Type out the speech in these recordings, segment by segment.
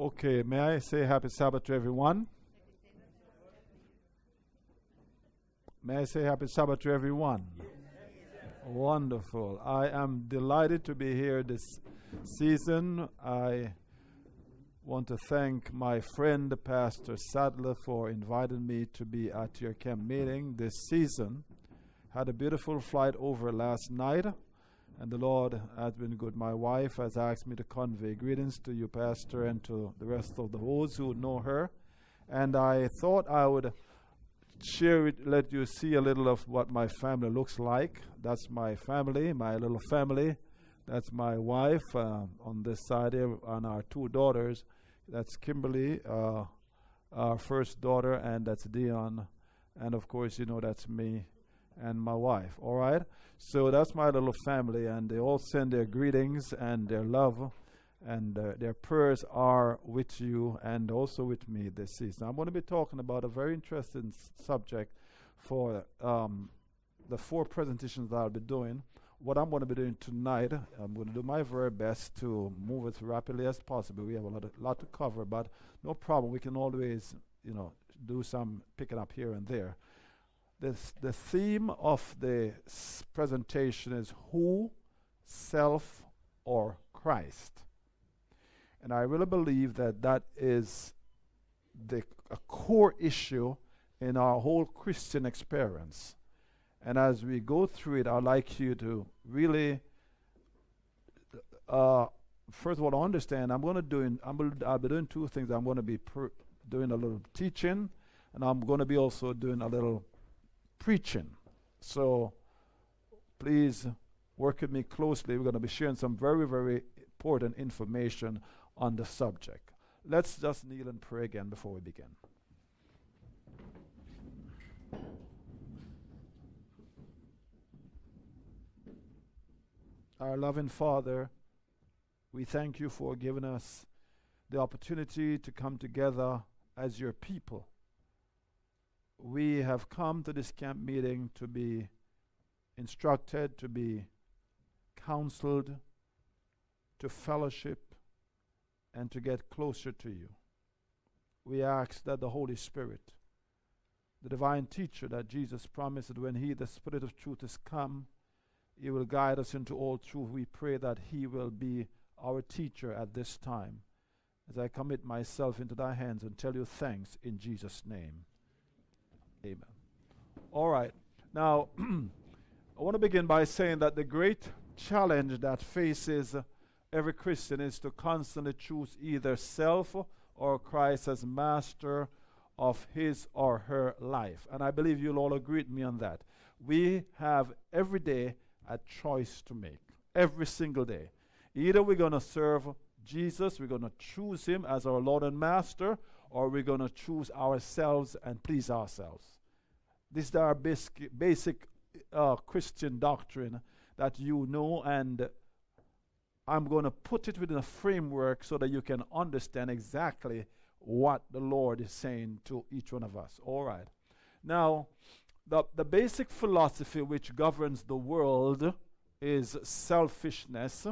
Okay, may I say happy Sabbath to everyone? May I say happy Sabbath to everyone? Wonderful. I am delighted to be here this season. I want to thank my friend, Pastor Sadler, for inviting me to be at your camp meeting this season. Had a beautiful flight over last night, and the Lord has been good. My wife has asked me to convey greetings to you, Pastor, and to the rest of those who know her. And I thought I would share it, let you see a little of what my family looks like. That's my family, my little family. That's my wife uh, on this side here, and our two daughters. That's Kimberly, uh, our first daughter, and that's Dion. And of course, you know, that's me and my wife. All right? So that's my little family, and they all send their greetings and their love, and uh, their prayers are with you and also with me this season. I'm going to be talking about a very interesting subject for um, the four presentations that I'll be doing. What I'm going to be doing tonight, I'm going to do my very best to move as rapidly as possible. We have a lot, of, lot to cover, but no problem. We can always, you know, do some picking up here and there. This, the theme of the presentation is who, self, or Christ. And I really believe that that is the a core issue in our whole Christian experience. And as we go through it, I'd like you to really, uh, first of all, understand. I'm going to do. I'm gonna, I'll be doing two things. I'm going to be doing a little teaching, and I'm going to be also doing a little preaching. So please work with me closely. We're going to be sharing some very, very important information on the subject. Let's just kneel and pray again before we begin. Our loving Father, we thank you for giving us the opportunity to come together as your people. We have come to this camp meeting to be instructed, to be counseled, to fellowship, and to get closer to you. We ask that the Holy Spirit, the divine teacher that Jesus promised that when He, the Spirit of truth, is come, He will guide us into all truth. We pray that He will be our teacher at this time. As I commit myself into thy hands and tell you thanks in Jesus' name. Amen. All right. Now, I want to begin by saying that the great challenge that faces every Christian is to constantly choose either self or Christ as master of his or her life. And I believe you'll all agree with me on that. We have every day a choice to make, every single day. Either we're going to serve Jesus, we're going to choose him as our Lord and Master, or we're going to choose ourselves and please ourselves. This is our basic, basic uh, Christian doctrine that you know, and I'm going to put it within a framework so that you can understand exactly what the Lord is saying to each one of us. All right. Now, the, the basic philosophy which governs the world is selfishness,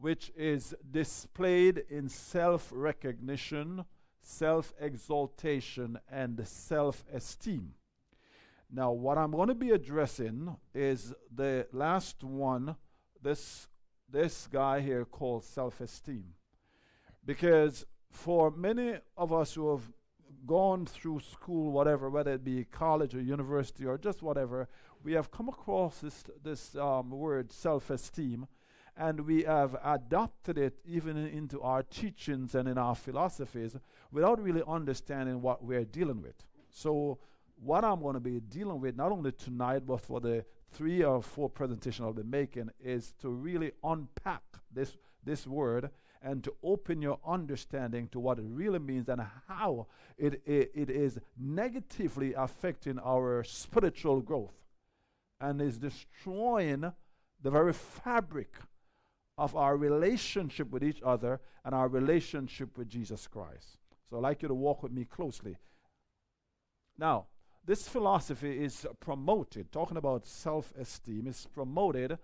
which is displayed in self recognition, self exaltation, and self esteem. Now, what I'm going to be addressing is the last one, this, this guy here called self esteem. Because for many of us who have gone through school, whatever, whether it be college or university or just whatever, we have come across this, this um, word self esteem and we have adopted it even into our teachings and in our philosophies without really understanding what we're dealing with. So, what I'm going to be dealing with, not only tonight, but for the three or four presentations I'll be making, is to really unpack this, this word and to open your understanding to what it really means and how it, it, it is negatively affecting our spiritual growth and is destroying the very fabric of our relationship with each other and our relationship with Jesus Christ. So I'd like you to walk with me closely. Now, this philosophy is promoted, talking about self esteem, is promoted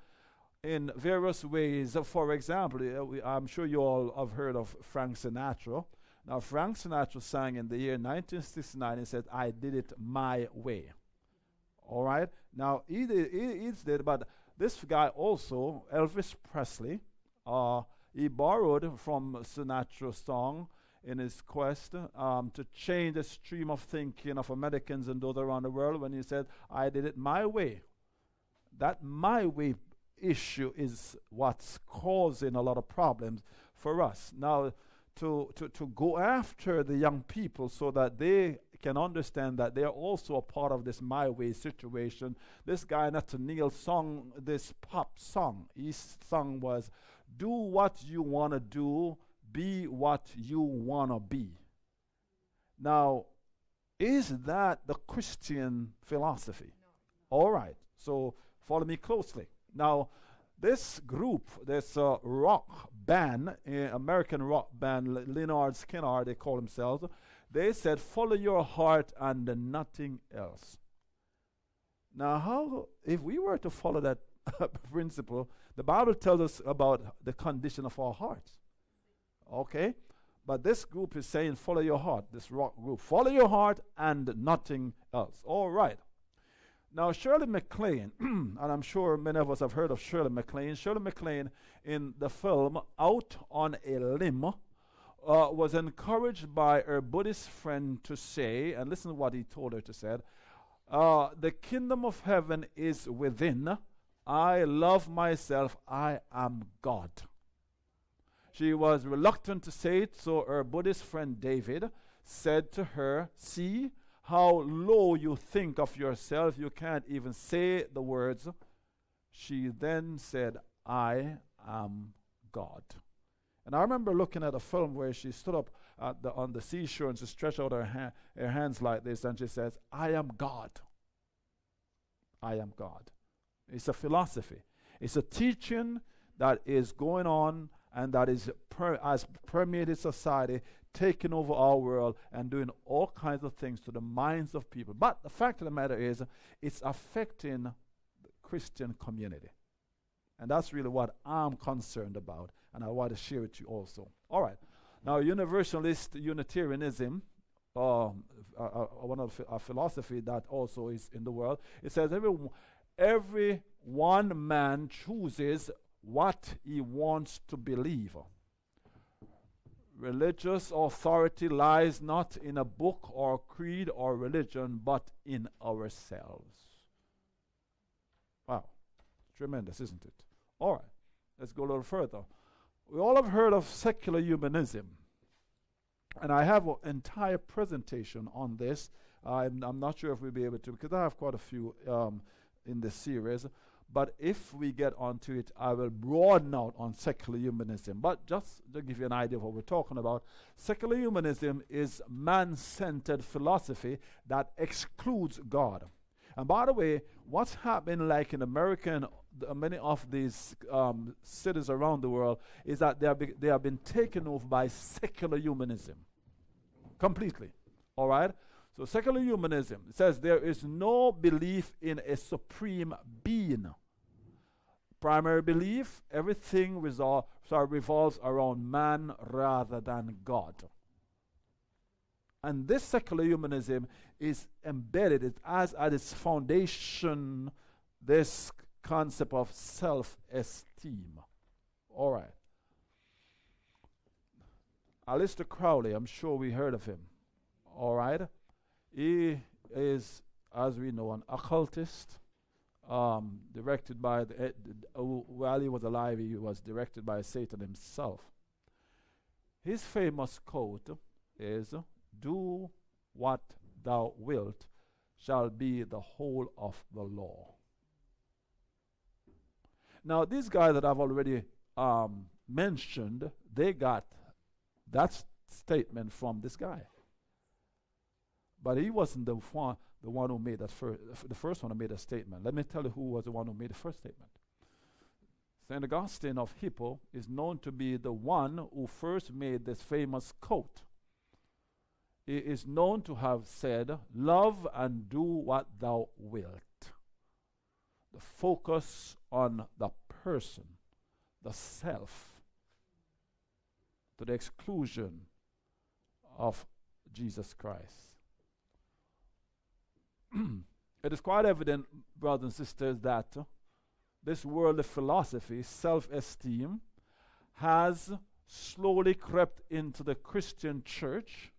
in various ways. For example, uh, I'm sure you all have heard of Frank Sinatra. Now, Frank Sinatra sang in the year 1969 and said, I did it my way. All right? Now, he did, he, he did but this guy also, Elvis Presley, uh, he borrowed from Sinatra's song in his quest um, to change the stream of thinking of Americans and those around the world when he said, I did it my way. That my way issue is what's causing a lot of problems for us. Now, to, to, to go after the young people so that they can understand that they are also a part of this my way situation. This guy Nathaniel sung this pop song. His song was, Do what you want to do, be what you want to be. Now, is that the Christian philosophy? No. All right. So follow me closely. Now, this group, this uh, rock band, uh, American rock band, Lynyrd Skynyrd, they call themselves, they said, follow your heart and nothing else. Now, how, if we were to follow that principle, the Bible tells us about the condition of our hearts. Okay? But this group is saying, follow your heart, this rock group. Follow your heart and nothing else. All right. Now, Shirley MacLaine, and I'm sure many of us have heard of Shirley MacLaine. Shirley MacLaine in the film Out on a Limb uh, was encouraged by her Buddhist friend to say, and listen to what he told her to say uh, The kingdom of heaven is within. I love myself. I am God. She was reluctant to say it, so her Buddhist friend David said to her, See, how low you think of yourself. You can't even say the words. She then said, I am God. And I remember looking at a film where she stood up the, on the seashore and she stretched out her, ha- her hands like this and she says, I am God. I am God. It's a philosophy. It's a teaching that is going on and that is per- has permeated society taking over our world and doing all kinds of things to the minds of people. But the fact of the matter is, it's affecting the Christian community. And that's really what I'm concerned about, and I want to share with you also. All right. Now, Universalist Unitarianism, uh, uh, one of a philosophy that also is in the world, it says every, every one man chooses what he wants to believe. Religious authority lies not in a book or creed or religion, but in ourselves. Wow. Tremendous, isn't it? All right. Let's go a little further. We all have heard of secular humanism. And I have an entire presentation on this. I'm, I'm, not sure if we'll be able to, because I have quite a few um, in this series. But if we get onto it, I will broaden out on secular humanism. But just to give you an idea of what we're talking about, secular humanism is man centered philosophy that excludes God. And by the way, what's happening, like in America and uh, many of these um, cities around the world, is that they, be, they have been taken over by secular humanism completely. All right? So, secular humanism says there is no belief in a supreme being. Primary belief everything resol- sorry, revolves around man rather than God. And this secular humanism is embedded, it has at its foundation this concept of self esteem. All right. Aleister Crowley, I'm sure we heard of him. All right. He is, as we know, an occultist, um, directed by the, uh, while he was alive, he was directed by Satan himself. His famous quote is, "Do what thou wilt, shall be the whole of the law." Now, these guys that I've already um, mentioned, they got that statement from this guy. But he wasn't the one, the one who made that first, the first one who made a statement. Let me tell you who was the one who made the first statement. St. Augustine of Hippo is known to be the one who first made this famous quote. He is known to have said, Love and do what thou wilt. The focus on the person, the self, to the exclusion of Jesus Christ. it is quite evident, brothers and sisters, that uh, this worldly philosophy, self esteem, has slowly crept into the Christian church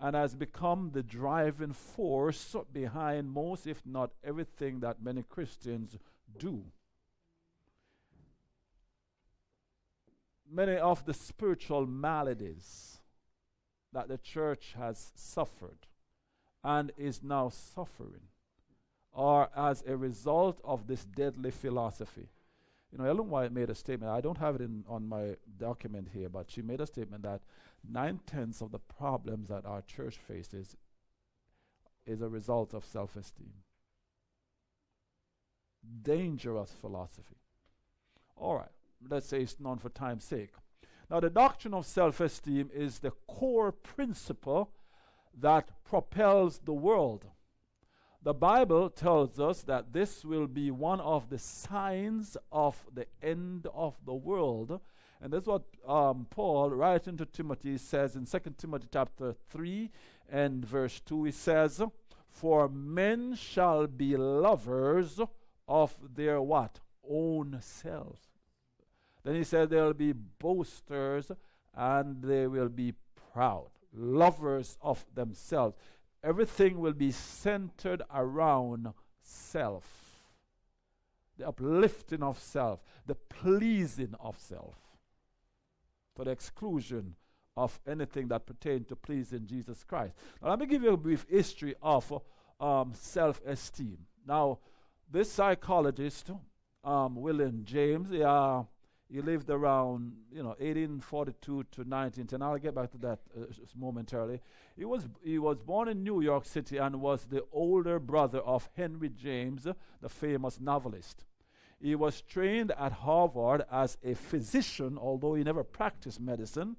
and has become the driving force behind most, if not everything, that many Christians do. Many of the spiritual maladies that the church has suffered and is now suffering are as a result of this deadly philosophy. You know, Ellen White made a statement. I don't have it in, on my document here, but she made a statement that nine tenths of the problems that our church faces is a result of self esteem. Dangerous philosophy. All right, let's say it's none for time's sake. Now, the doctrine of self esteem is the core principle that propels the world. The Bible tells us that this will be one of the signs of the end of the world. And that's what um, Paul, writing to Timothy, says in 2 Timothy chapter 3 and verse 2. He says, For men shall be lovers of their what? Own selves. Then he said, They'll be boasters and they will be proud, lovers of themselves everything will be centered around self. The uplifting of self, the pleasing of self, to the exclusion of anything that pertains to pleasing Jesus Christ. Now, let me give you a brief history of um, self esteem. Now, this psychologist, um, William James, yeah, he lived around, you know, 1842 to 1910. I'll get back to that uh, momentarily. He was, he was born in New York City and was the older brother of Henry James, the famous novelist. He was trained at Harvard as a physician, although he never practiced medicine,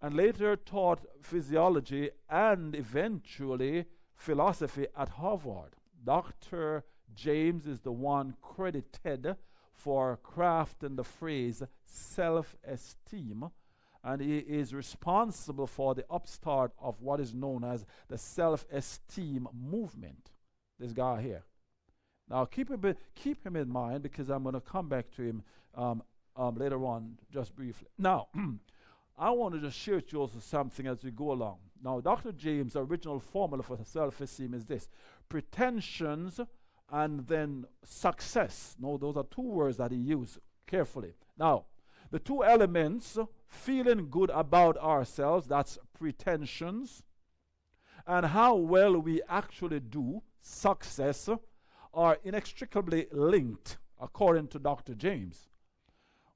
and later taught physiology and eventually philosophy at Harvard. Dr. James is the one credited for crafting the phrase self esteem, and he is responsible for the upstart of what is known as the self esteem movement. This guy here. Now, keep him, keep him in mind because I'm going to come back to him um, um, later on, just briefly. Now, I want to just share with you also something as we go along. Now, Dr. James' original formula for self esteem is this pretensions and then success. No, those are two words that he used carefully. Now, the two elements, feeling good about ourselves, that's pretensions, and how well we actually do, success, are inextricably linked, according to Dr. James.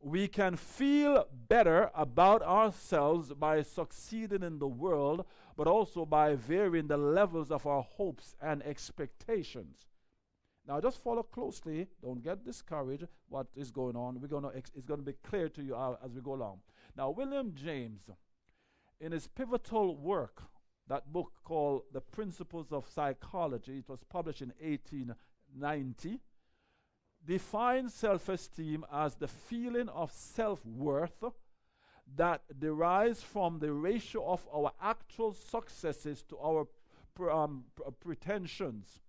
We can feel better about ourselves by succeeding in the world, but also by varying the levels of our hopes and expectations. Now, just follow closely. Don't get discouraged. What is going on? We're gonna. Ex- it's going to be clear to you as we go along. Now, William James, in his pivotal work, that book called "The Principles of Psychology," it was published in 1890, defines self-esteem as the feeling of self-worth that derives from the ratio of our actual successes to our pr- um, pr- pretensions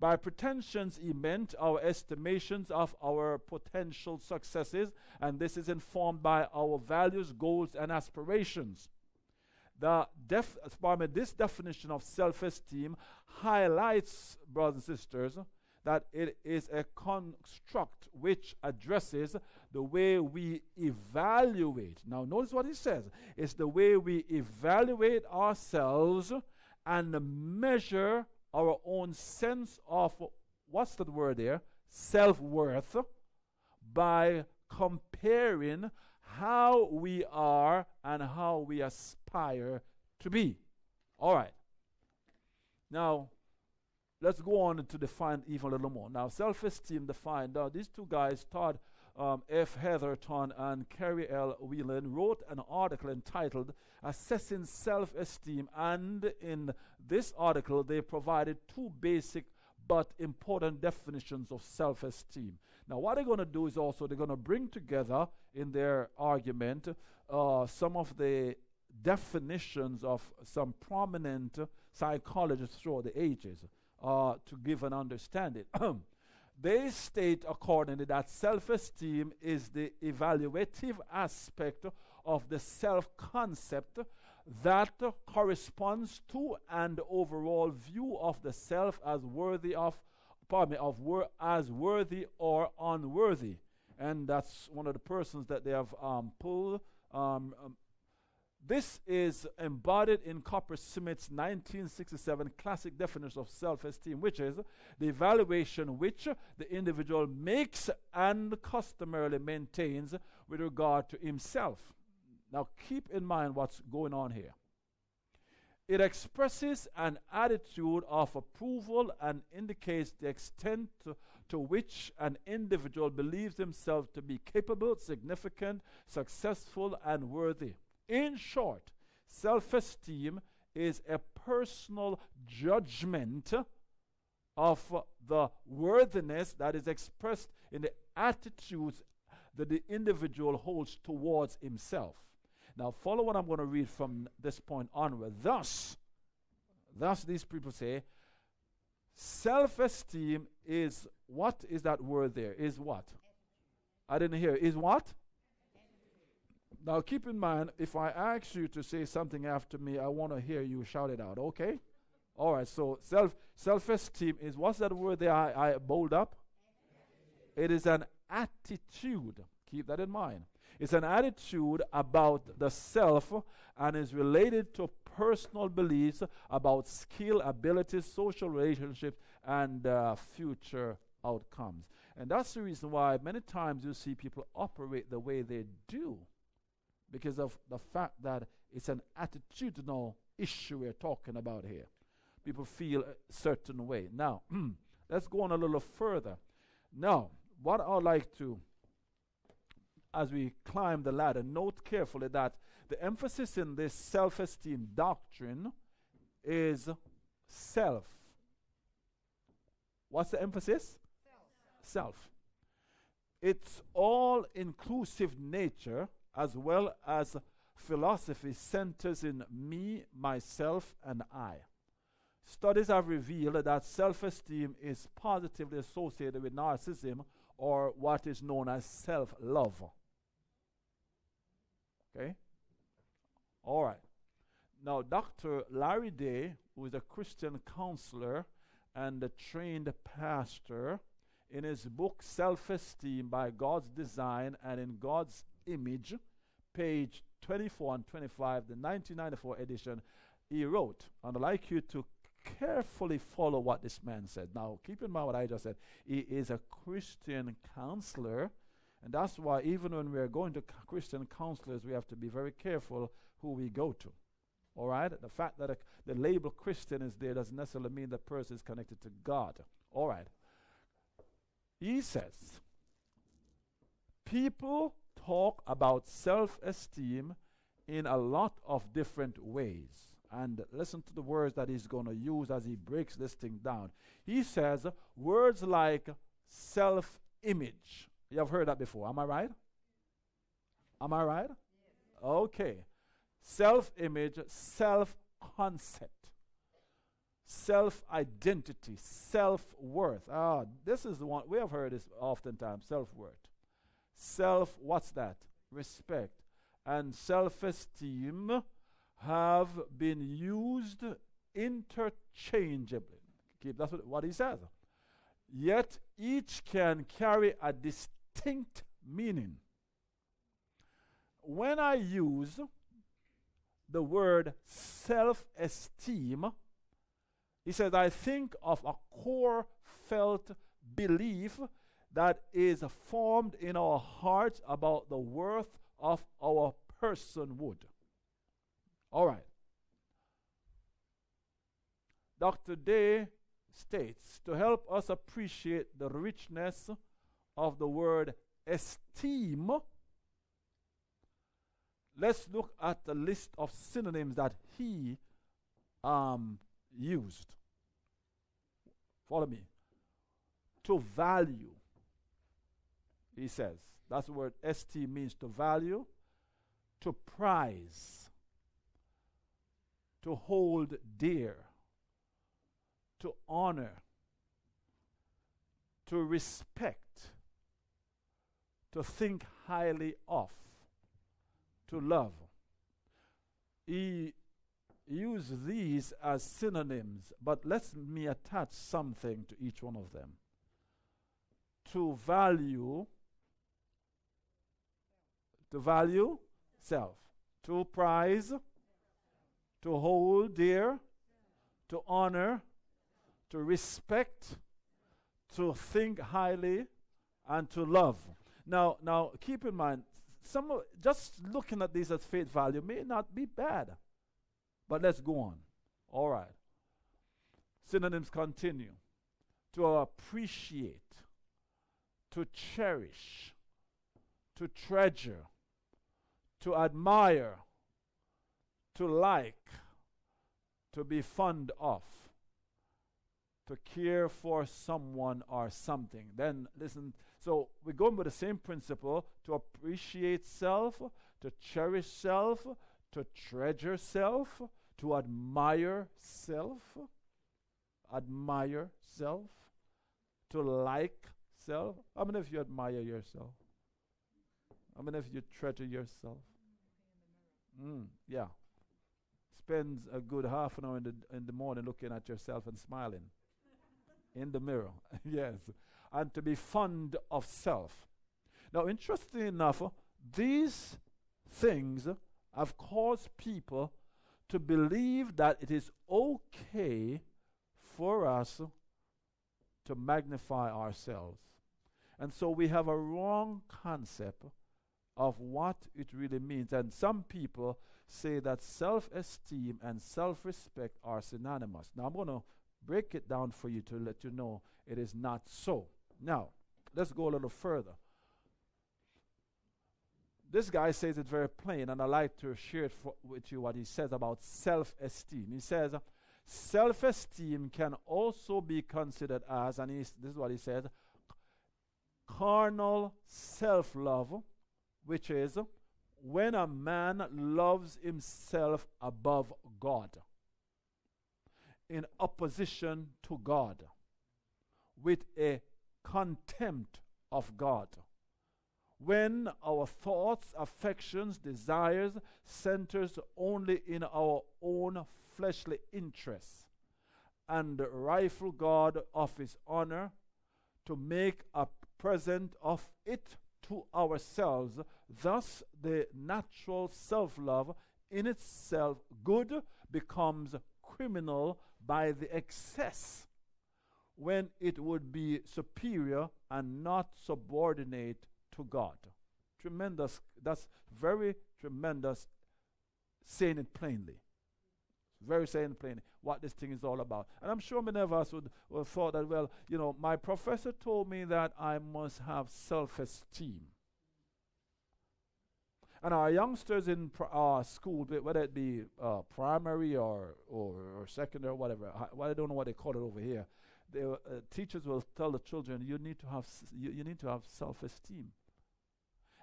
by pretensions, he meant our estimations of our potential successes, and this is informed by our values, goals, and aspirations. The def- this definition of self esteem highlights, brothers and sisters, that it is a construct which addresses the way we evaluate. Now, notice what he says it's the way we evaluate ourselves and measure our own sense of what's the word there? Self worth by comparing how we are and how we aspire to be. All right. Now, let's go on to define even a little more. Now, self esteem defined. Now, these two guys, Todd um, F. Heatherton and Carrie L. Wyland, wrote an article entitled Assessing Self Esteem, and in this article, they provided two basic but important definitions of self esteem. Now, what they're going to do is also they're going to bring together in their argument uh, some of the definitions of some prominent psychologists throughout the ages uh, to give an understanding. they state accordingly that self esteem is the evaluative aspect of the self concept that corresponds to an overall view of the self as worthy of pardon me of wor- as worthy or unworthy. And that's one of the persons that they have um, pulled um, um, this is embodied in Coopersmith's 1967 classic definition of self esteem, which is the evaluation which the individual makes and customarily maintains with regard to himself. Now, keep in mind what's going on here. It expresses an attitude of approval and indicates the extent to, to, which an individual believes himself to be capable, significant, successful, and worthy. In short, self esteem is a personal judgment of the worthiness that is expressed in the attitudes that the individual holds towards himself. Now, follow what I'm going to read from this point onward. Thus, thus these people say, self-esteem is what is that word there? Is what? I didn't hear. Is what? Now keep in mind, if I ask you to say something after me, I want to hear you shout it out, okay? All right, so self self-esteem is what's that word there I, I bold up? It is an attitude. Keep that in mind. It's an attitude about the self and is related to personal beliefs about skill, abilities, social relationships, and uh, future outcomes. And that's the reason why many times you see people operate the way they do because of the fact that it's an attitudinal issue we're talking about here. People feel a certain way. Now, let's go on a little further. Now, what I'd like to, as we climb the ladder, note carefully that the emphasis in this self esteem doctrine is self. What's the emphasis? Self. self. Its all inclusive nature as well as philosophy centers in me, myself, and I. Studies have revealed that self esteem is positively associated with narcissism or what is known as self love. Okay? All right. Now, Dr. Larry Day, who is a Christian counselor and a trained pastor, in his book Self Esteem by God's Design and in God's Image, page 24 and 25, the 1994 edition, he wrote, and I'd like you to carefully follow what this man said. Now, keep in mind what I just said. He is a Christian counselor, and that's why even when we're going to Christian counselors, we have to be very careful who we go to. All right? The fact that the label Christian is there doesn't necessarily mean the person is connected to God. All right. He says, people talk about self esteem in a lot of different ways. And listen to the words that he's going to use as he breaks this thing down. He says words like self image. You have heard that before. Am I right? Am I right? Okay. Self image, self concept, self identity, self worth. Ah, this is the one we have heard this oftentimes self worth self, what's that? Respect and self esteem have been used interchangeably. Keep that's what, what he says. Yet each can carry a distinct meaning. When I use the word self esteem, he says, I think of a core felt belief that is formed in our hearts about the worth of our personhood. All right. Dr. Day states to help us appreciate the richness of the word esteem, let's look at the list of synonyms that he um, used. Follow me. To value, he says. That's the word esteem means to value, to prize, to hold dear, to honor, to respect, to think highly of, to love. He used these as synonyms, but let me attach something to each one of them. To value, to value self, to prize, to hold dear, to honor, to respect, to think highly, and to love. Now, now keep in mind, some just looking at these as faith value may not be bad. But let's go on. All right. Synonyms continue. To appreciate, to cherish, to treasure, to admire, to like, to be fond of, to care for someone or something. Then listen, so we're going with the same principle to appreciate self, to cherish self, to treasure self, to admire self, admire self, to like self. How many of you admire yourself? How many of you treasure yourself? Mm, yeah. Spends a good half an hour in the, in the morning looking at yourself and smiling in the mirror. yes. And to be fond of self. Now, interestingly enough, these things have caused people to believe that it is okay for us to magnify ourselves. And so we have a wrong concept of what it really means. And some people say that self esteem and self respect are synonymous. Now, I'm going to break it down for you to let you know it is not so. Now, let's go a little further this guy says it very plain, and I like to share it with you what he says about self esteem. He says, self esteem can also be considered as, and this is what he says, carnal self love, which is when a man loves himself above God, in opposition to God, with a contempt of God. When our thoughts, affections, desires centers only in our own fleshly interests and rifle God of his honor to make a present of it to ourselves. Thus, the natural self love in itself good becomes criminal by the excess when it would be superior and not subordinate to God. Tremendous, that's very tremendous saying it plainly. Very saying it plainly what this thing is all about. And I'm sure many of us would, would have thought that, well, you know, my professor told me that I must have self esteem. And our youngsters in our school, whether it be uh, primary or, or, or secondary or whatever, I, well, I don't know what they call it over here. They, uh, teachers will tell the children, you need to have, you, you need to have self-esteem.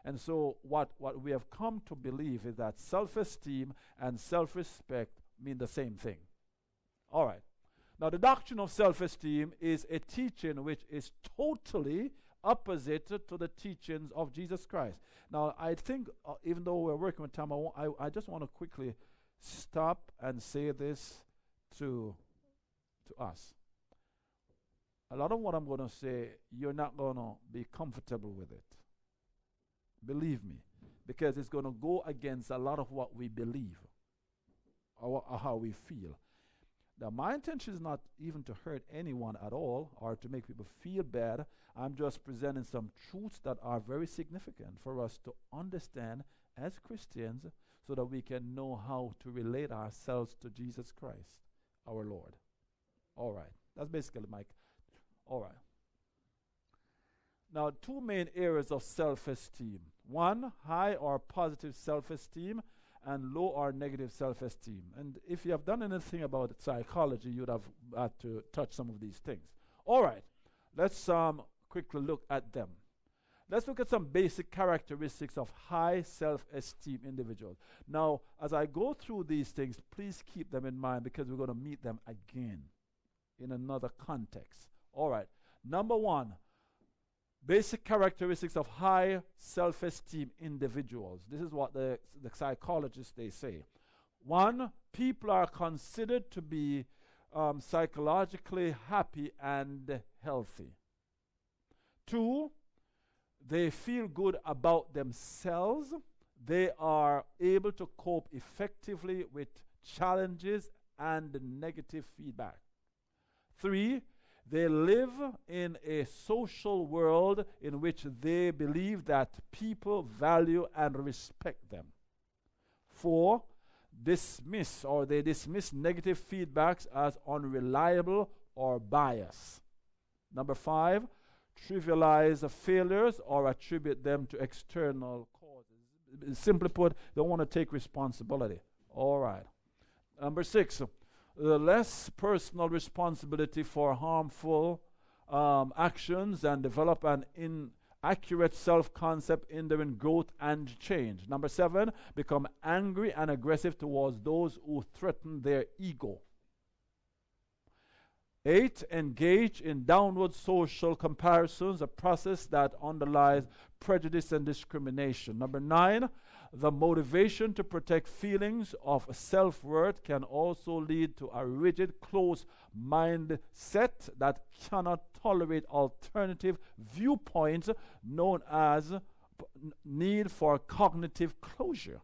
And so, what, what we have come to believe is that self esteem and self respect mean the same thing. All right. Now, the doctrine of self esteem is a teaching which is totally opposite to the teachings of Jesus Christ. Now, I think, uh, even though we're working with time, I, I, just want to quickly stop and say this to, to us. A lot of what I'm going to say, you're not going to be comfortable with it. Believe me. Because it's going to go against a lot of what we believe or, or how we feel. Now, my intention is not even to hurt anyone at all or to make people feel bad. I'm just presenting some truths that are very significant for us to understand as Christians so that we can know how to relate ourselves to Jesus Christ, our Lord. All right. That's basically Mike. All right. Now, two main areas of self esteem one, high or positive self esteem, and low or negative self esteem. And if you have done anything about psychology, you'd have had to touch some of these things. All right, let's um, quickly look at them. Let's look at some basic characteristics of high self esteem individuals. Now, as I go through these things, please keep them in mind because we're going to meet them again in another context. All right. Number one, basic characteristics of high self esteem individuals. This is what the, the psychologists they say. One, people are considered to be um, psychologically happy and healthy. Two, they feel good about themselves. They are able to cope effectively with challenges and negative feedback. Three, they live in a social world in which they believe that people value and respect them. Four, dismiss or they dismiss negative feedbacks as unreliable or biased. Number five, trivialize failures or attribute them to external causes. Simply put, they don't want to take responsibility. All right. Number six, the less personal responsibility for harmful um, actions and develop an inaccurate self concept in their growth and change. Number seven, become angry and aggressive towards those who threaten their ego. Eight, engage in downward social comparisons, a process that underlies prejudice and discrimination. Number nine, the motivation to protect feelings of self worth can also lead to a rigid, closed mindset that cannot tolerate alternative viewpoints, known as need for cognitive closure.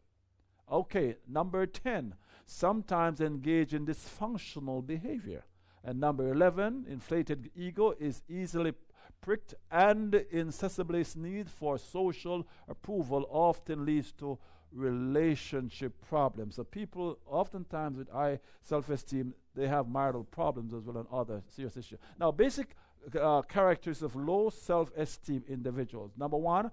Okay, number 10, sometimes engage in dysfunctional behavior. And number 11, inflated ego is easily pricked and incessantly need for social approval often leads to relationship problems. So people oftentimes with high self-esteem, they have marital problems as well and other serious issues. Now, basic uh, characters of low self-esteem individuals. Number one,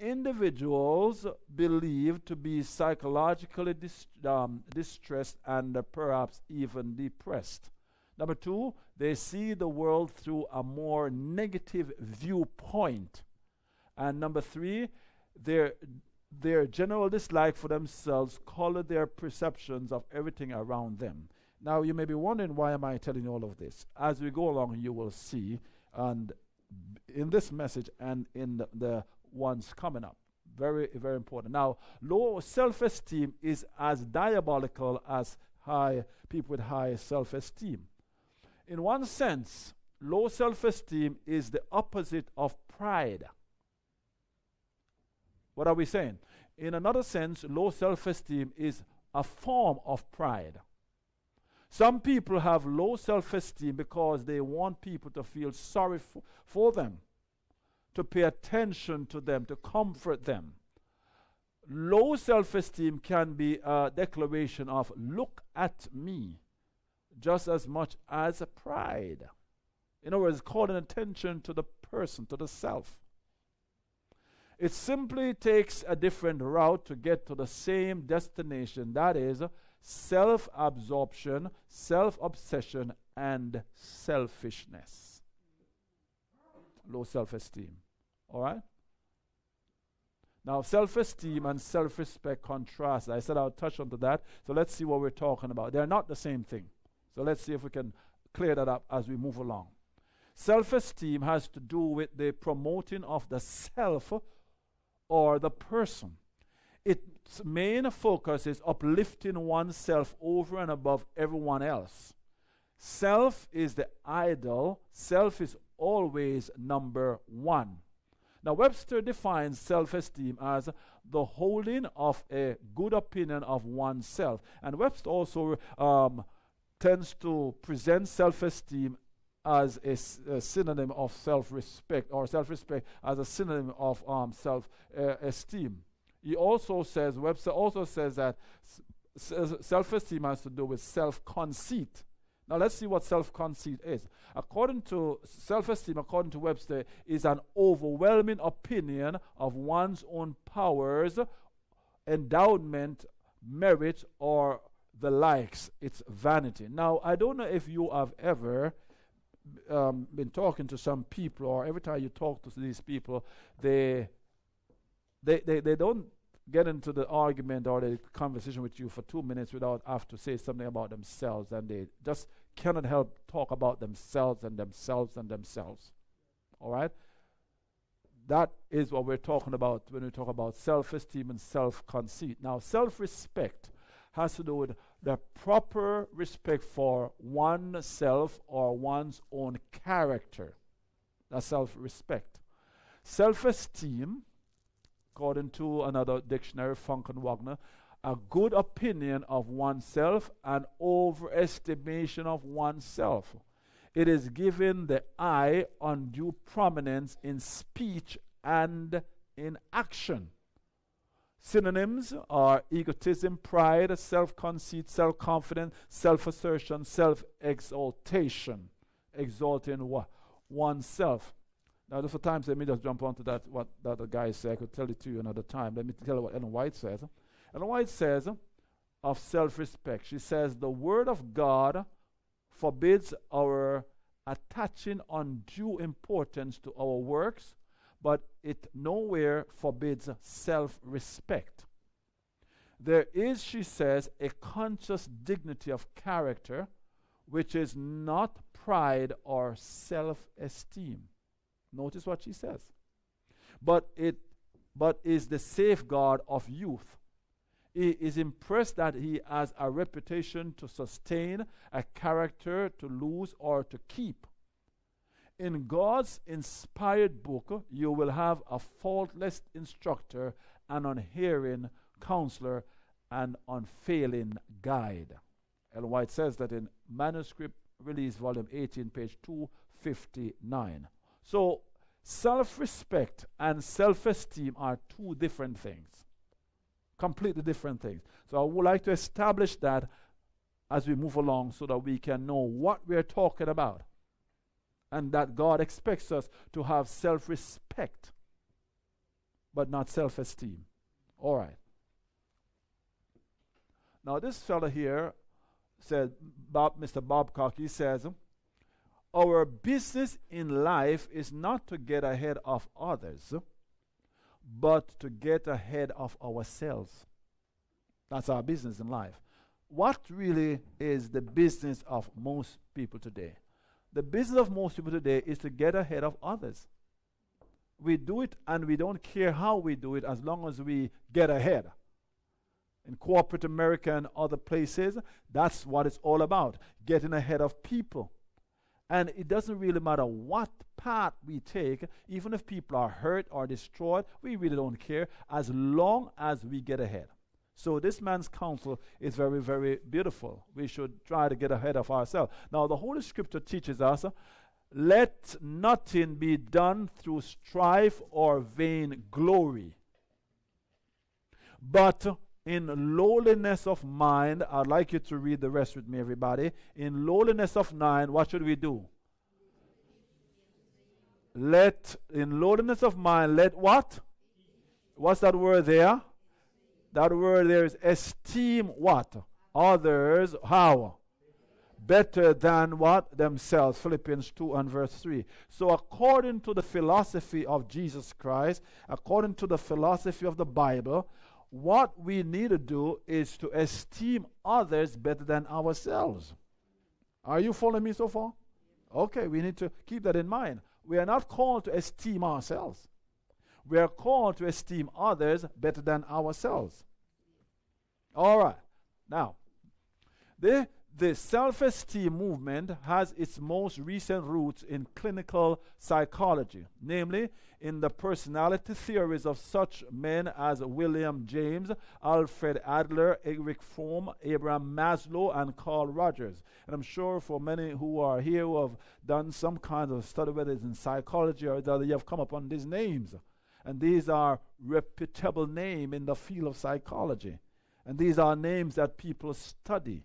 individuals believed to be psychologically dis- um, distressed and uh, perhaps even depressed. Number two, they see the world through a more negative viewpoint. And number three, their, their general dislike for themselves color their perceptions of everything around them. Now, you may be wondering, why am I telling you all of this? As we go along, you will see, and in this message and in the, the ones coming up. Very, very important. Now, low self esteem is as diabolical as high people with high self esteem. In one sense, low self esteem is the opposite of pride. What are we saying? In another sense, low self esteem is a form of pride. Some people have low self esteem because they want people to feel sorry for, for them, to pay attention to them, to comfort them. Low self esteem can be a declaration of, Look at me just as much as pride. In other words, calling attention to the person, to the self. It simply takes a different route to get to the same destination that is, self absorption, self obsession, and selfishness. Low self esteem. All right? Now, self esteem and self respect contrast. I said I'll touch onto that. So let's see what we're talking about. They're not the same thing. So let's see if we can clear that up as we move along. Self esteem has to do with the promoting of the self or the person. Its main focus is uplifting oneself over and above everyone else. Self is the idol, self is always number one. Now, Webster defines self esteem as the holding of a good opinion of oneself. And Webster also um, tends to present self esteem as a, a, synonym of self respect, or self respect as a synonym of um, self uh, esteem. He also says, Webster also says that self esteem has to do with self conceit. Now let's see what self conceit is. According to self esteem, according to Webster, is an overwhelming opinion of one's own powers, endowment, merit, or the likes. It's vanity. Now, I don't know if you have ever um, been talking to some people, or every time you talk to these people, they they, they, they don't get into the argument or the conversation with you for two minutes without have to say something about themselves, and they just cannot help talk about themselves and themselves and themselves. All right? That is what we're talking about when we talk about self esteem and self conceit. Now, self respect has to do with the proper respect for oneself or one's own character. That's self respect. Self esteem, according to another dictionary, Funk and Wagnalls, a good opinion of oneself and overestimation of oneself. It is given the I undue prominence in speech and in action. Synonyms are egotism, pride, self conceit, self confidence, self assertion, self exaltation, exalting wa- oneself. Now, just for time's let me just jump onto that, what that other guy said. I could tell it to you another time. Let me tell you what Ellen White says. Ellen White says of self respect, she says, The Word of God forbids our attaching undue importance to our works but it nowhere forbids self respect. There is, she says, a conscious dignity of character which is not pride or self esteem. Notice what she says. But it but is the safeguard of youth. He is impressed that he has a reputation to sustain, a character to lose or to keep. In God's inspired book, you will have a faultless instructor, an unhearing counselor, and unfailing guide. Ellen White says that in Manuscript Release, Volume 18, page 259. So, self respect and self esteem are two different things, completely different things. So, I would like to establish that as we move along so that we can know what we're talking about and that God expects us to have self respect, but not self esteem. All right. Now, this fellow here said, Bob, Mr. Babcock says, Our business in life is not to get ahead of others, but to get ahead of ourselves. That's our business in life. What really is the business of most people today? The business of most people today is to get ahead of others. We do it and we don't care how we do it as long as we get ahead. In corporate America and other places, that's what it's all about getting ahead of people. And it doesn't really matter what path we take, even if people are hurt or destroyed, we really don't care as long as we get ahead. So this man's counsel is very, very beautiful. We should try to get ahead of ourselves. Now, the Holy Scripture teaches us let nothing be done through strife or vain glory, but in lowliness of mind. I'd like you to read the rest with me, everybody. In lowliness of mind, what should we do? Let, in lowliness of mind, let what? What's that word there? That word there is esteem what? Others how? Better than what? Themselves. Philippians 2 and verse 3. So, according to the philosophy of Jesus Christ, according to the philosophy of the Bible, what we need to do is to esteem others better than ourselves. Are you following me so far? Okay, we need to keep that in mind. We are not called to esteem ourselves. We are called to esteem others better than ourselves. All right. Now, the, the self esteem movement has its most recent roots in clinical psychology, namely in the personality theories of such men as William James, Alfred Adler, Erich Fromm, Abraham Maslow, and Carl Rogers. And I'm sure for many who are here who have done some kind of study, whether it's in psychology or other, you have come upon these names. And these are reputable names in the field of psychology. And these are names that people study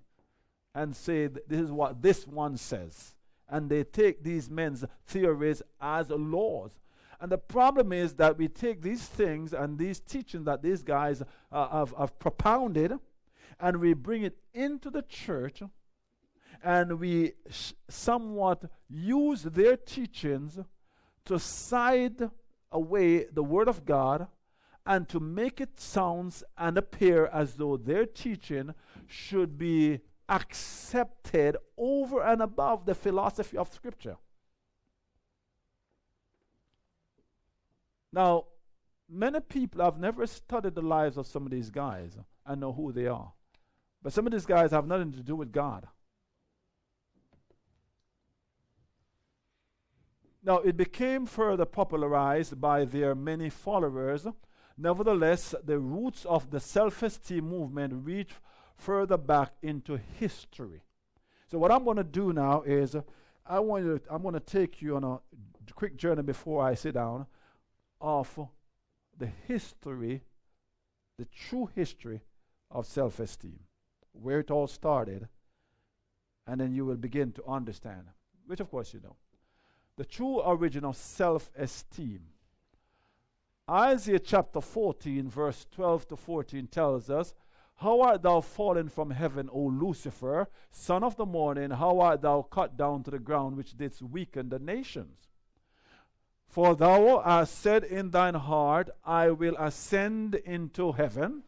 and say, this is what this one says. And they take these men's theories as laws. And the problem is that we take these things and these teachings that these guys uh, have, have propounded and we bring it into the church and we somewhat use their teachings to side away the Word of God and to make it sound and appear as though their teaching should be accepted over and above the philosophy of Scripture. Now, many people have never studied the lives of some of these guys and know who they are. But some of these guys have nothing to do with God. Now, it became further popularized by their many followers. Nevertheless, the roots of the self esteem movement reach further back into history. So, what I'm going to do now is I want you, I'm going to take you on a quick journey before I sit down of the history, the true history of self esteem, where it all started, and then you will begin to understand, which of course you know the true origin of self esteem. Isaiah chapter 14, verse 12 to 14 tells us, How art thou fallen from heaven, O Lucifer, son of the morning? How art thou cut down to the ground, which didst weaken the nations? For thou hast said in thine heart, I will ascend into heaven.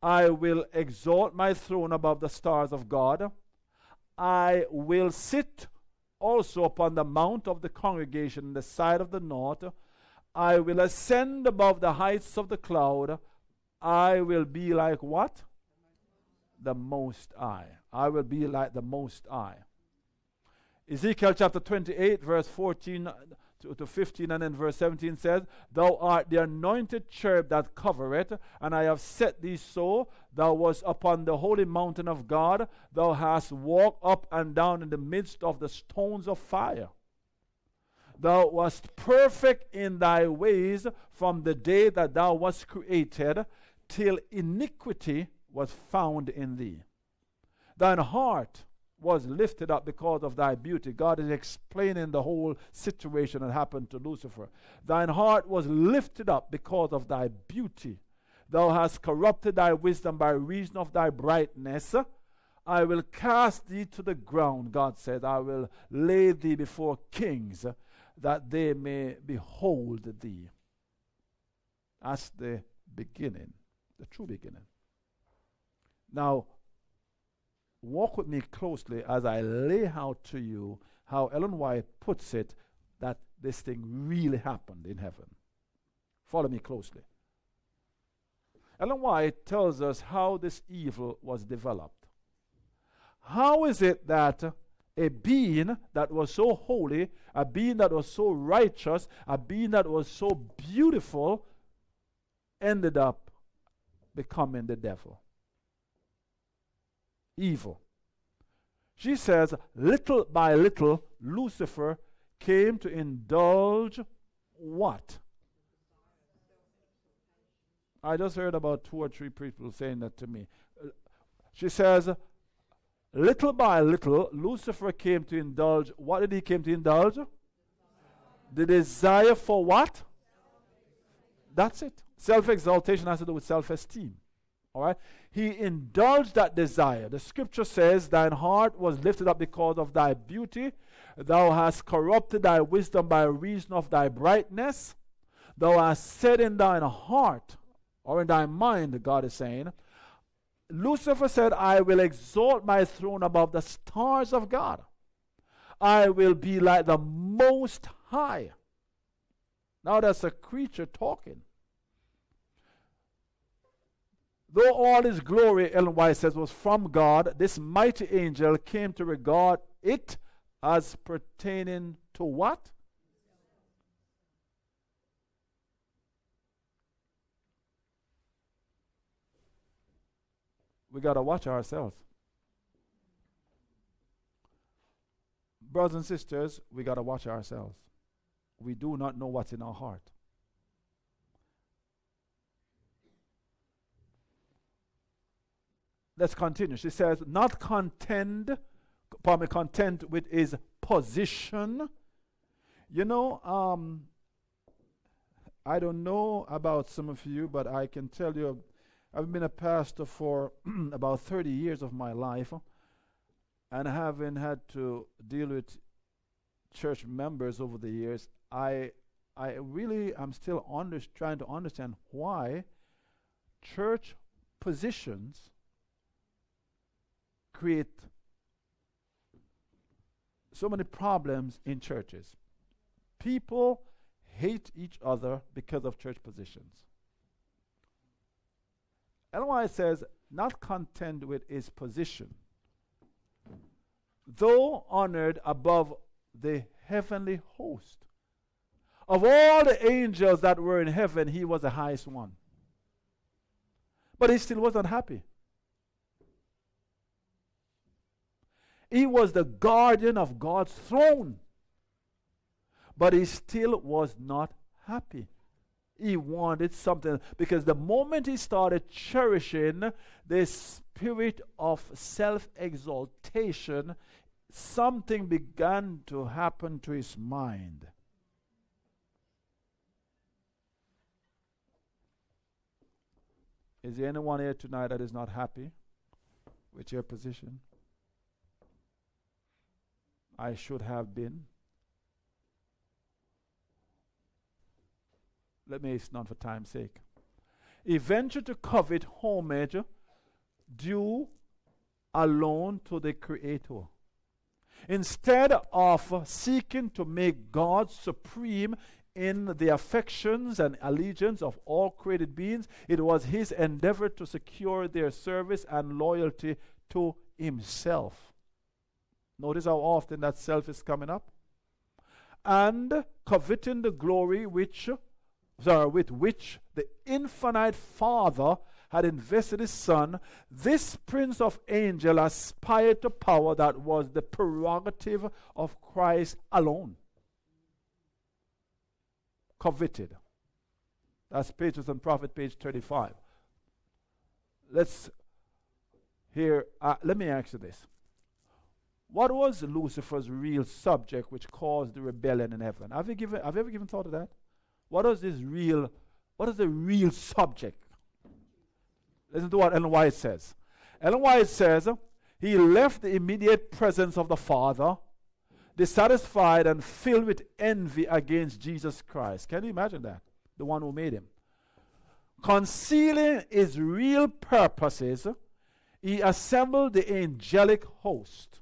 I will exalt my throne above the stars of God. I will sit also upon the mount of the congregation in the side of the north. I will ascend above the heights of the cloud. I will be like what? The Most High. I will be like the Most High. Ezekiel chapter 28, verse 14 uh, to, to 15 and then verse 17 says, Thou art the anointed cherub that covereth, and I have set thee so. Thou wast upon the holy mountain of God. Thou hast walked up and down in the midst of the stones of fire. Thou wast perfect in thy ways from the day that thou wast created, till iniquity was found in thee. Thine heart was lifted up because of thy beauty. God is explaining the whole situation that happened to Lucifer. Thine heart was lifted up because of thy beauty. Thou hast corrupted thy wisdom by reason of thy brightness. I will cast thee to the ground, God said. I will lay thee before kings that they may behold thee. as the beginning, the true beginning. Now, walk with me closely as I lay out to you how Ellen White puts it that this thing really happened in heaven. Follow me closely. Ellen White tells us how this evil was developed. How is it that a being that was so holy, a being that was so righteous, a being that was so beautiful, ended up becoming the devil? evil. She says, little by little, Lucifer came to indulge what? I just heard about two or three people saying that to me. She says, little by little, Lucifer came to indulge. What did he came to indulge? The desire for what? That's it. Self exaltation has to do with self esteem. All right? He indulged that desire. The scripture says, Thine heart was lifted up because of thy beauty. Thou hast corrupted thy wisdom by reason of thy brightness. Thou hast said in thine heart, or in thy mind, God is saying, Lucifer said, I will exalt my throne above the stars of God. I will be like the Most High. Now that's a creature talking. Though all his glory, Ellen White says, was from God, this mighty angel came to regard it as pertaining to what? We got to watch ourselves. Brothers and sisters, we got to watch ourselves. We do not know what's in our heart. let's continue. She says, not content, probably content with his position. You know, um, I don't know about some of you, but I can tell you, I've been a pastor for about 30 years of my life. and having had to deal with church members over the years, I I really am still under, trying to understand why church positions create so many problems in churches. People hate each other because of church positions. White says, not content with his position, though honored above the heavenly host. Of all the angels that were in heaven, he was the highest one. But he still wasn't happy. He was the guardian of God's throne. But he still was not happy. He wanted something because the moment he started cherishing the spirit of self exaltation, something began to happen to his mind. Is there anyone here tonight that is not happy with your position? I should have been. Let me hasten on for time's sake. He ventured to covet homage due alone to the Creator. Instead of seeking to make God supreme in the affections and allegiance of all created beings, it was his endeavor to secure their service and loyalty to himself. Notice how often that self is coming up. And coveting the glory which, sorry, with which the infinite Father had invested his Son, this Prince of Angels aspired to power that was the prerogative of Christ alone coveted. That's Patriarchs and Prophet, page 35. Let's hear, uh, let me ask you this. What was Lucifer's real subject which caused the rebellion in heaven? Have you, given, have you ever given thought to that? What is his real, what is the real subject? Listen to what Ellen White says. Ellen White says, he left the immediate presence of the Father dissatisfied and filled with envy against Jesus Christ. Can you imagine that? The one who made him. Concealing his real purposes, he assembled the angelic host.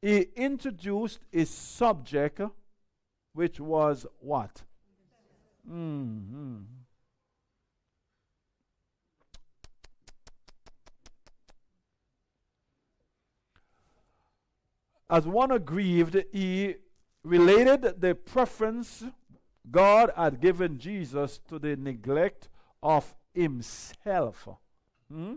He introduced his subject, which was what? Mm-hmm. as one aggrieved, he related the preference God had given Jesus to the neglect of himself. Hmm?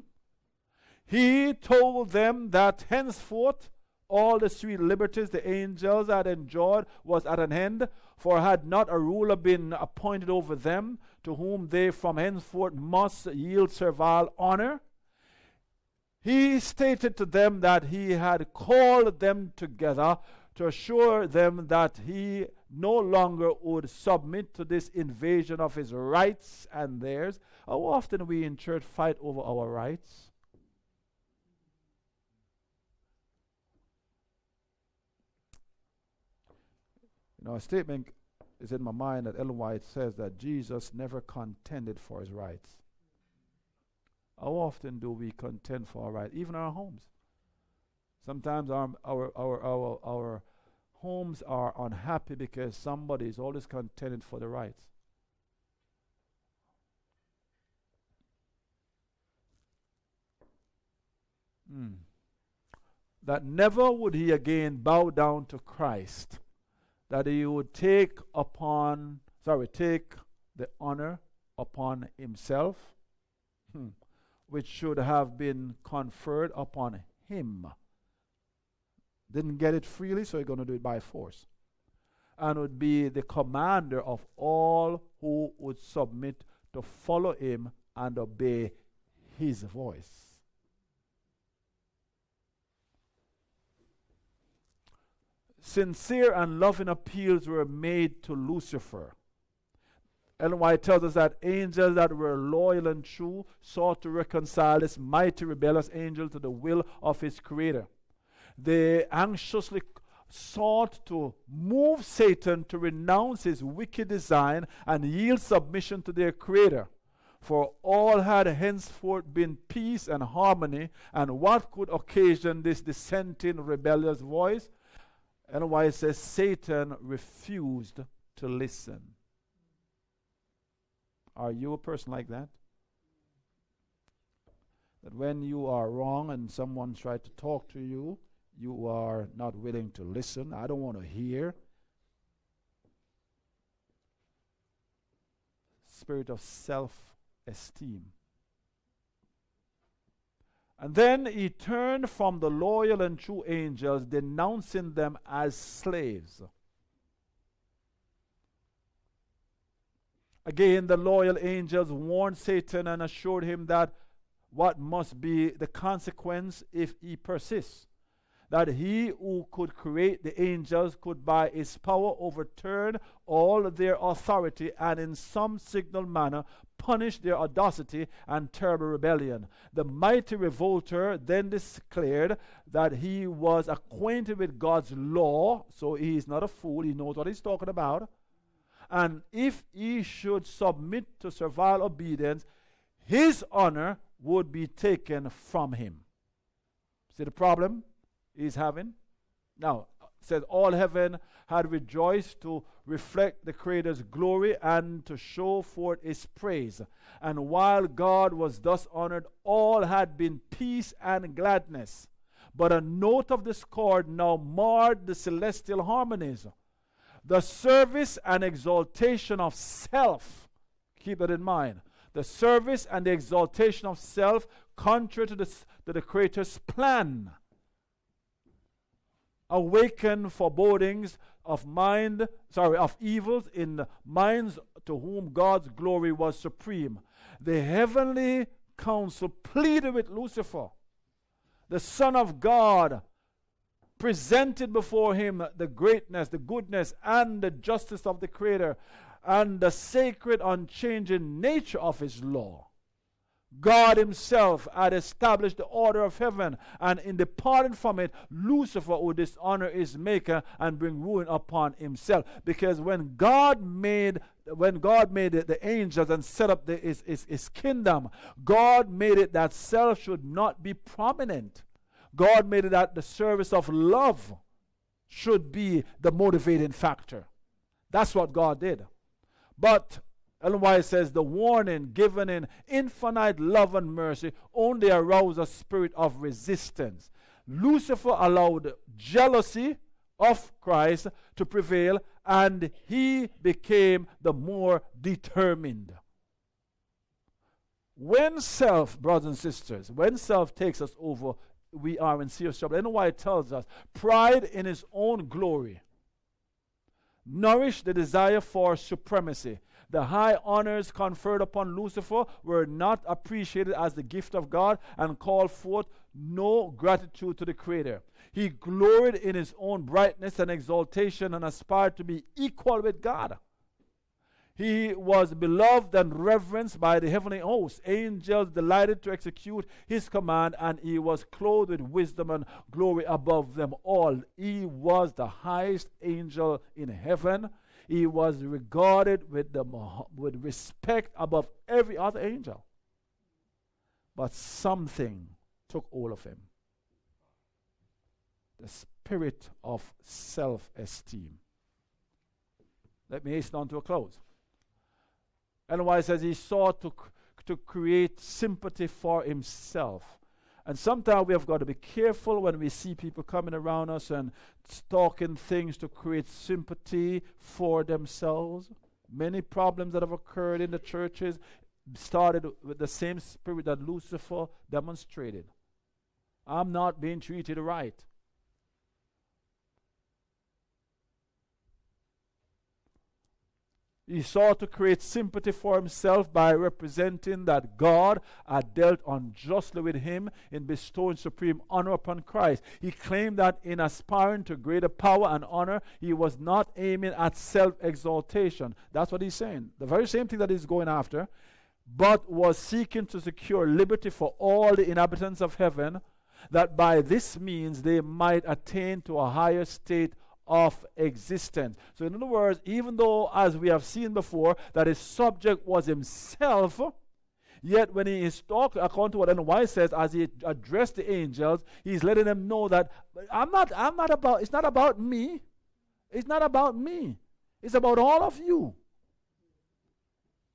He told them that henceforth all the sweet liberties the angels had enjoyed was at an end, for had not a ruler been appointed over them, to whom they from henceforth must yield servile honor? He stated to them that he had called them together to assure them that he no longer would submit to this invasion of his rights and theirs. How often we in church fight over our rights? You know, a statement is in my mind that Ellen White says that Jesus never contended for his rights. How often do we contend for our rights, even our homes? Sometimes our, our, our, our, our homes are unhappy because somebody is always contending for the rights. Mm. That never would he again bow down to Christ, that he would take upon, sorry, take the honor upon himself. Hmm which should have been conferred upon him. Didn't get it freely, so he's going to do it by force. And would be the commander of all who would submit to follow him and obey his voice. Sincere and loving appeals were made to Lucifer Ellen White tells us that angels that were loyal and true sought to reconcile this mighty rebellious angel to the will of his creator. they anxiously sought to move Satan to renounce his wicked design and yield submission to their Creator. For all had henceforth been peace and harmony, and what could occasion this dissenting, rebellious voice? Ellen White says Satan refused to listen. Are you a person like that? That when you are wrong and someone tries to talk to you, you are not willing to listen. I don't want to hear. Spirit of self esteem. And then he turned from the loyal and true angels, denouncing them as slaves. Again, the loyal angels warned Satan and assured him that what must be the consequence if he persists. That he who could create the angels could by his power overturn all their authority and in some signal manner punish their audacity and terrible rebellion. The mighty revolter then declared that he was acquainted with God's law, so he is not a fool, he knows what he's talking about. And if he should submit to servile obedience, his honor would be taken from him. See the problem he's having? Now, says all heaven had rejoiced to reflect the Creator's glory and to show forth his praise. And while God was thus honored, all had been peace and gladness. But a note of discord now marred the celestial harmonies. The service and exaltation of self, keep that in mind, the service and the exaltation of self contrary to the, to the Creator's plan. Awaken forebodings of mind, sorry, of evils in minds to whom God's glory was supreme. The heavenly council pleaded with Lucifer, the Son of God, presented before him the greatness, the goodness, and the justice of the Creator, and the sacred, unchanging nature of His law. God Himself had established the order of heaven, and in departing from it, Lucifer would dishonor his Maker and bring ruin upon himself. Because when God made when God made it, the angels and set up the, his, his, his kingdom, God made it that self should not be prominent. God made it that the service of love should be the motivating factor. That's what God did. But Ellen White says the warning given in infinite love and mercy only aroused a spirit of resistance. Lucifer allowed jealousy of Christ to prevail, and he became the more determined. When self, brothers and sisters, when self takes us over, we are in serious trouble. Ellen White tells us pride in his own glory nourished the desire for supremacy. The high honors conferred upon Lucifer were not appreciated as the gift of God and called forth no gratitude to the Creator. He gloried in his own brightness and exaltation and aspired to be equal with God. He was beloved and reverenced by the heavenly hosts. Angels delighted to execute his command, and he was clothed with wisdom and glory above them all. He was the highest angel in heaven. He was regarded with, the, with respect above every other angel. But something took all of him the spirit of self esteem. Let me hasten on to a close. Ellen White says he sought to, to create sympathy for himself. And sometimes we have got to be careful when we see people coming around us and talking things to create sympathy for themselves. Many problems that have occurred in the churches started with the same spirit that Lucifer demonstrated. I'm not being treated right. He sought to create sympathy for himself by representing that God had dealt unjustly with him in bestowing supreme honor upon Christ. He claimed that in aspiring to greater power and honor, he was not aiming at self exaltation. That's what he's saying. The very same thing that he's going after, but was seeking to secure liberty for all the inhabitants of heaven that by this means they might attain to a higher state of existence. So, in other words, even though, as we have seen before, that his subject was himself, yet when he is talking, according to what White says, as he addressed the angels, he's letting them know that I'm not, I'm not about, it's not about me. It's not about me. It's about all of you.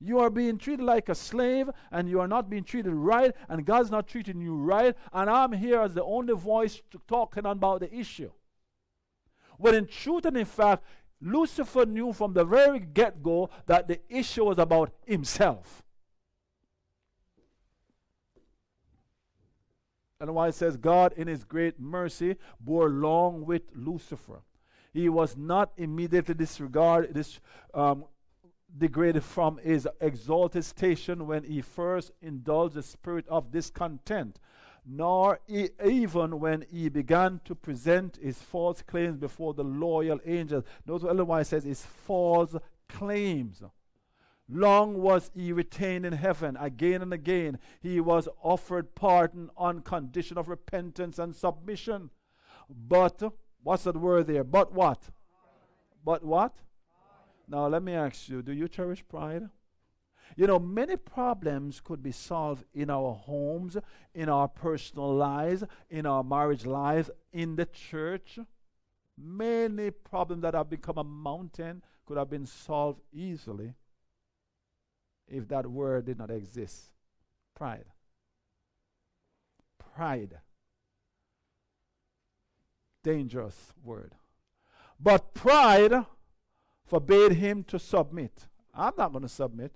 You are being treated like a slave and you are not being treated right, and God's not treating you right, and I'm here as the only voice talking about the issue. When in truth and in fact, Lucifer knew from the very get go that the issue was about himself. Ellen White says, God in his great mercy bore long with Lucifer. He was not immediately disregarded, this, um, degraded from his exalted station when he first indulged the spirit of discontent nor e- even when he began to present his false claims before the loyal angels. Notice what Ellen White says his false claims. Long was he retained in heaven. Again and again, he was offered pardon on condition of repentance and submission. But, what's that word there? But what? But what? Now, let me ask you do you cherish pride? You know, many problems could be solved in our homes, in our personal lives, in our marriage lives, in the church. Many problems that have become a mountain could have been solved easily if that word did not exist. Pride. Pride. Dangerous word. But pride forbade him to submit. I'm not going to submit.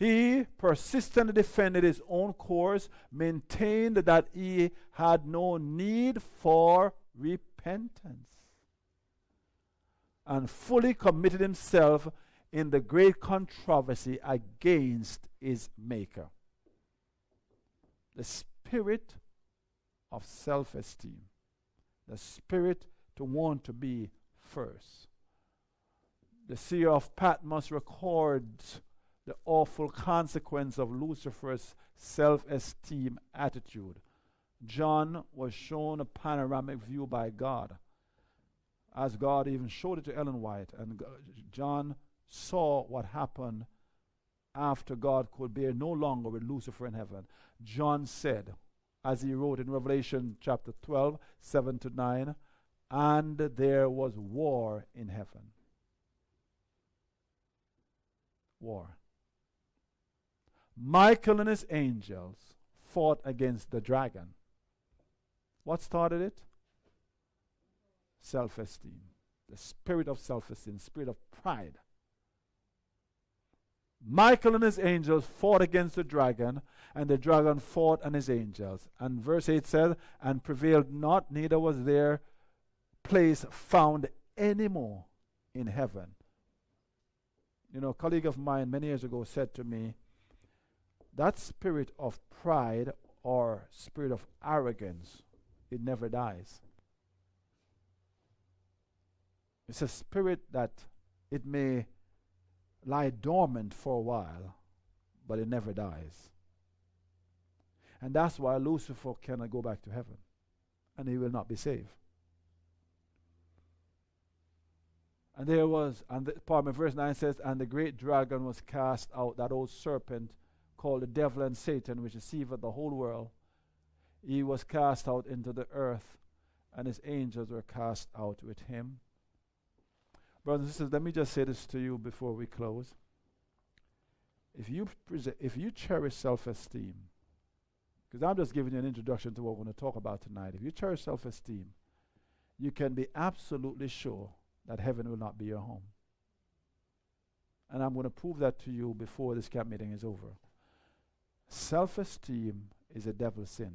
He persistently defended his own course, maintained that he had no need for repentance, and fully committed himself in the great controversy against his Maker. The spirit of self esteem, the spirit to want to be first. The seer of Patmos records the awful consequence of Lucifer's self esteem attitude. John was shown a panoramic view by God, as God even showed it to Ellen White. And John saw what happened after God could bear no longer with Lucifer in heaven. John said, as he wrote in Revelation chapter 12, 7 to 9, and there was war in heaven. War. Michael and his angels fought against the dragon. What started it? Self esteem. The spirit of self esteem, spirit of pride. Michael and his angels fought against the dragon, and the dragon fought and his angels. And verse 8 says, And prevailed not, neither was their place found any more in heaven. You know, a colleague of mine many years ago said to me, that spirit of pride or spirit of arrogance, it never dies. It's a spirit that it may lie dormant for a while, but it never dies. And that's why Lucifer cannot go back to heaven, and he will not be saved. And there was, and the, pardon verse 9 says, And the great dragon was cast out, that old serpent called the devil and Satan, which deceiveth the whole world. He was cast out into the earth, and his angels were cast out with him. Brothers and sisters, let me just say this to you before we close. If you, if you cherish self esteem, because I'm just giving you an introduction to what we're going to talk about tonight. If you cherish self esteem, you can be absolutely sure that heaven will not be your home. And I'm going to prove that to you before this camp meeting is over. Self esteem is a devil sin.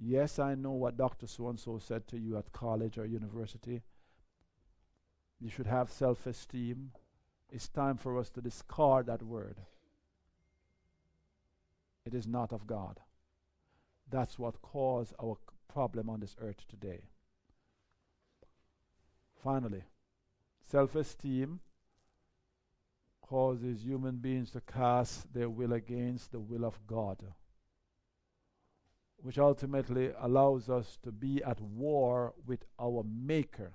Yes, I know what Dr. So and so said to you at college or university. You should have self esteem. It's time for us to discard that word. It is not of God. That's what caused our problem on this earth today. Finally, self esteem causes human beings to cast their will against the will of God. which ultimately allows us to be at war with our Maker.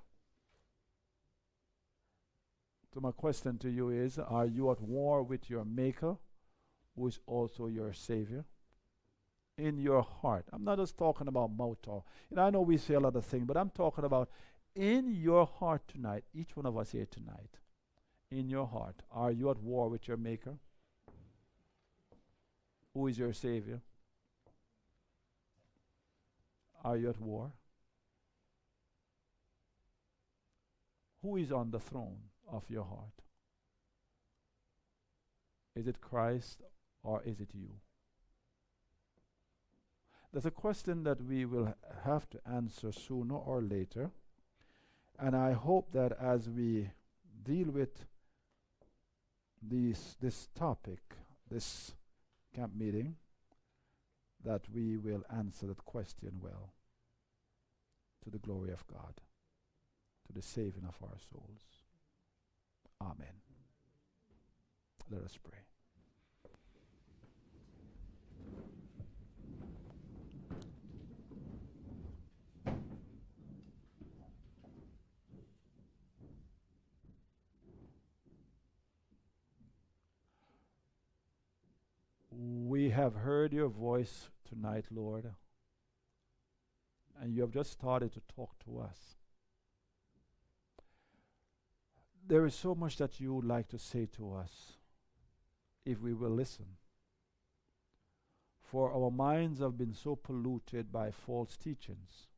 So, my question to you is Are you at war with your Maker, who is also your Savior? In your heart. I'm not just talking about mouth talk. I know we say a lot of things, but I'm talking about in your heart tonight, each one of us here tonight, in your heart, are you at war with your Maker? Who is your Savior? Are you at war? Who is on the throne of your heart? Is it Christ or is it you? There's a question that we will have to answer sooner or later. And I hope that as we deal with these, this topic, this camp meeting, that we will answer that question well to the glory of God, to the saving of our souls. Amen. Let us pray. We have heard your voice tonight, Lord, and you have just started to talk to us. There is so much that you would like to say to us if we will listen. For our minds have been so polluted by false teachings.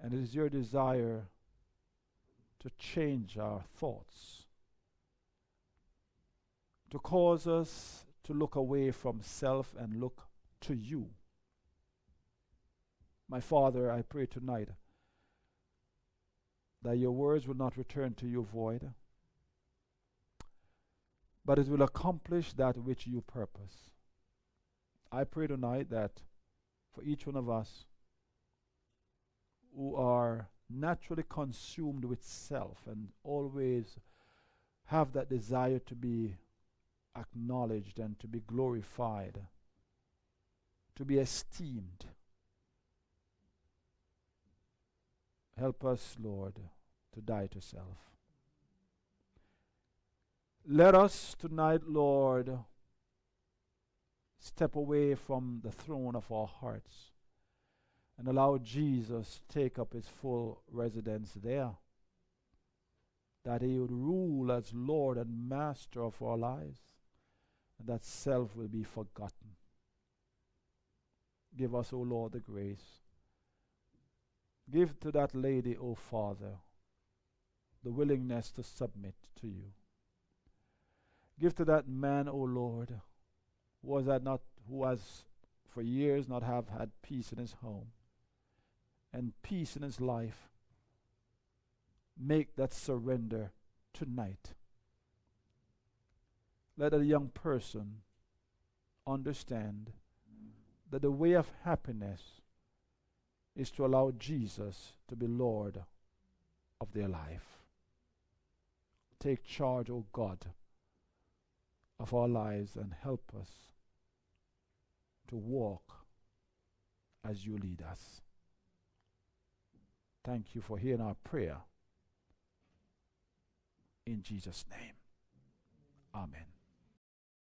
And it is your desire to change our thoughts, to cause us to look away from self and look to you. My Father, I pray tonight that your words will not return to you void, but it will accomplish that which you purpose. I pray tonight that for each one of us who are naturally consumed with self and always have that desire to be acknowledged and to be glorified, to be esteemed. Help us, Lord, to die to self. Let us tonight, Lord, step away from the throne of our hearts and allow Jesus to take up his full residence there. That he would rule as Lord and Master of our lives that self will be forgotten. Give us, O Lord, the grace. Give to that lady, O Father, the willingness to submit to you. Give to that man, O Lord, who has not who has for years not have had peace in his home and peace in his life. Make that surrender tonight let a young person understand that the way of happiness is to allow Jesus to be Lord of their life. Take charge, O oh God, of our lives and help us to walk as you lead us. Thank you for hearing our prayer. In Jesus' name. Amen.